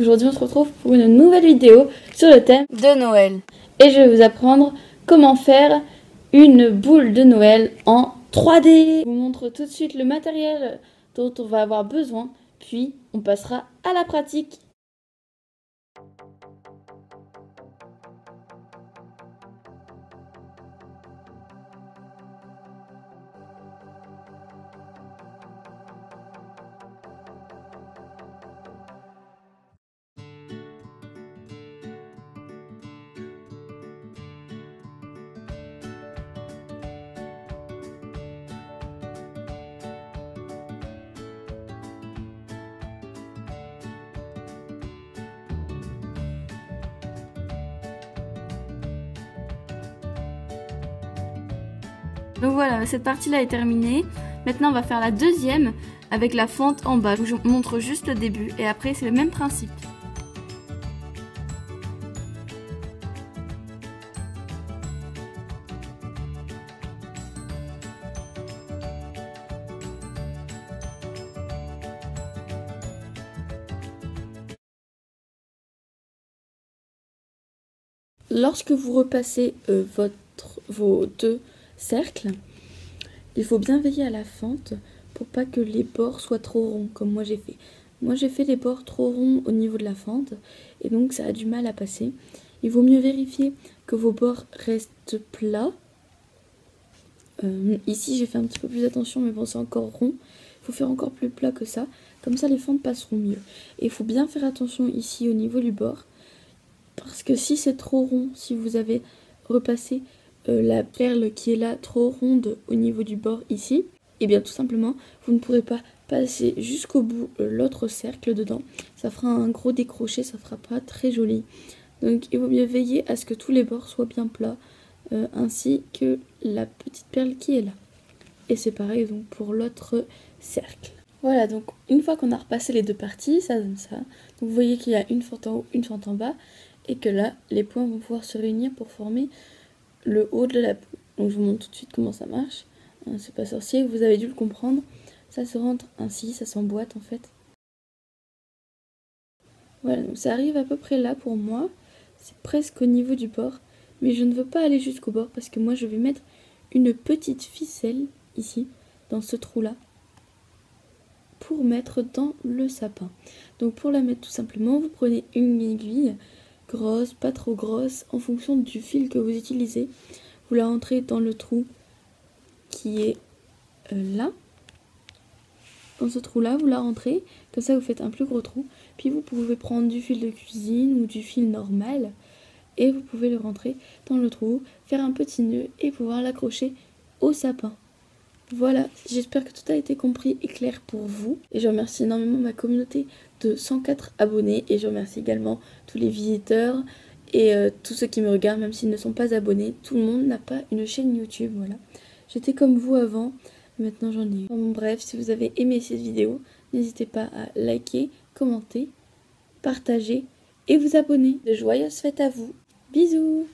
Aujourd'hui on se retrouve pour une nouvelle vidéo sur le thème de Noël. Et je vais vous apprendre comment faire une boule de Noël en 3D. Je vous montre tout de suite le matériel dont on va avoir besoin, puis on passera à la pratique. Donc voilà, cette partie-là est terminée. Maintenant, on va faire la deuxième avec la fente en bas. Je vous montre juste le début et après, c'est le même principe. Lorsque vous repassez euh, votre, vos deux cercle, il faut bien veiller à la fente pour pas que les bords soient trop ronds, comme moi j'ai fait. Moi j'ai fait les bords trop ronds au niveau de la fente, et donc ça a du mal à passer. Il vaut mieux vérifier que vos bords restent plats. Euh, ici j'ai fait un petit peu plus attention, mais bon c'est encore rond. Il faut faire encore plus plat que ça, comme ça les fentes passeront mieux. Et il faut bien faire attention ici au niveau du bord, parce que si c'est trop rond, si vous avez repassé euh, la perle qui est là trop ronde au niveau du bord ici, et eh bien tout simplement vous ne pourrez pas passer jusqu'au bout euh, l'autre cercle dedans. Ça fera un gros décroché, ça fera pas très joli. Donc il vaut mieux veiller à ce que tous les bords soient bien plats, euh, ainsi que la petite perle qui est là. Et c'est pareil donc pour l'autre cercle. Voilà, donc une fois qu'on a repassé les deux parties, ça donne ça. Vous voyez qu'il y a une fente en haut, une fente en bas, et que là, les points vont pouvoir se réunir pour former le haut de la poule. Donc je vous montre tout de suite comment ça marche. Hein, c'est pas sorcier, vous avez dû le comprendre. Ça se rentre ainsi, ça s'emboîte en fait. Voilà, donc ça arrive à peu près là pour moi. C'est presque au niveau du bord. Mais je ne veux pas aller jusqu'au bord parce que moi je vais mettre une petite ficelle ici, dans ce trou-là, pour mettre dans le sapin. Donc pour la mettre tout simplement, vous prenez une aiguille grosse, pas trop grosse, en fonction du fil que vous utilisez. Vous la rentrez dans le trou qui est euh, là. Dans ce trou-là, vous la rentrez. Comme ça, vous faites un plus gros trou. Puis vous pouvez prendre du fil de cuisine ou du fil normal. Et vous pouvez le rentrer dans le trou, faire un petit nœud et pouvoir l'accrocher au sapin. Voilà, j'espère que tout a été compris et clair pour vous. Et je remercie énormément ma communauté de 104 abonnés. Et je remercie également tous les visiteurs et euh, tous ceux qui me regardent, même s'ils ne sont pas abonnés. Tout le monde n'a pas une chaîne YouTube, voilà. J'étais comme vous avant, maintenant j'en ai. Bon, bref, si vous avez aimé cette vidéo, n'hésitez pas à liker, commenter, partager et vous abonner. De joyeuses fêtes à vous. Bisous